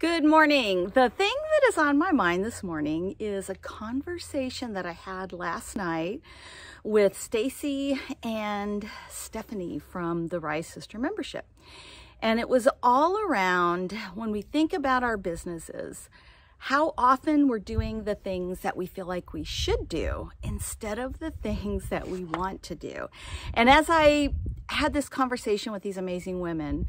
Good morning. The thing that is on my mind this morning is a conversation that I had last night with Stacy and Stephanie from the Rise Sister membership. And it was all around when we think about our businesses, how often we're doing the things that we feel like we should do instead of the things that we want to do. And as I had this conversation with these amazing women,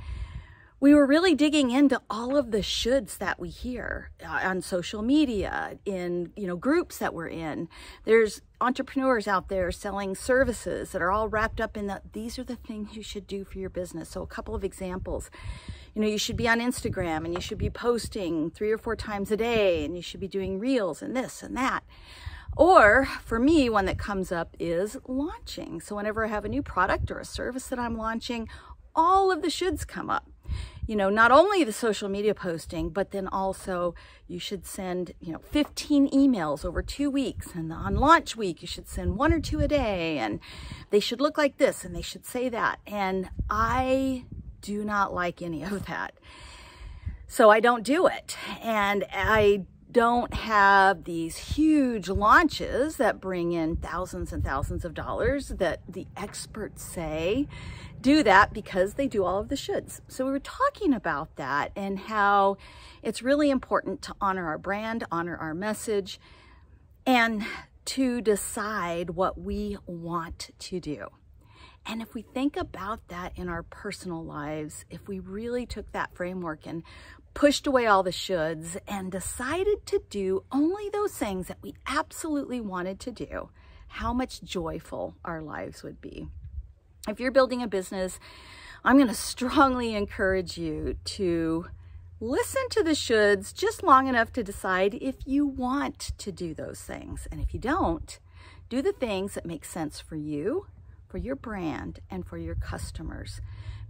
we were really digging into all of the shoulds that we hear uh, on social media in you know groups that we're in. There's entrepreneurs out there selling services that are all wrapped up in that these are the things you should do for your business. So a couple of examples. You know you should be on instagram and you should be posting three or four times a day and you should be doing reels and this and that. Or for me, one that comes up is launching. So whenever I have a new product or a service that I'm launching, all of the shoulds come up you know, not only the social media posting, but then also you should send, you know, 15 emails over two weeks. And on launch week, you should send one or two a day. And they should look like this and they should say that. And I do not like any of that. So I don't do it. And I don't have these huge launches that bring in thousands and thousands of dollars that the experts say do that because they do all of the shoulds. So we were talking about that and how it's really important to honor our brand, honor our message, and to decide what we want to do. And if we think about that in our personal lives, if we really took that framework and pushed away all the shoulds and decided to do only those things that we absolutely wanted to do, how much joyful our lives would be. If you're building a business, I'm going to strongly encourage you to listen to the shoulds just long enough to decide if you want to do those things. And if you don't, do the things that make sense for you, for your brand, and for your customers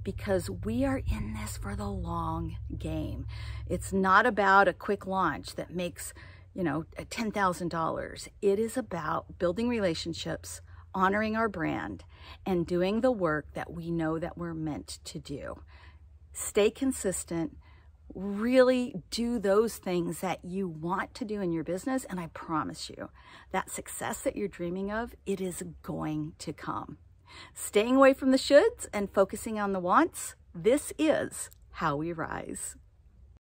because we are in this for the long game. It's not about a quick launch that makes, you know, $10,000. It is about building relationships, honoring our brand, and doing the work that we know that we're meant to do. Stay consistent, really do those things that you want to do in your business. And I promise you that success that you're dreaming of, it is going to come. Staying away from the shoulds and focusing on the wants, this is how we rise.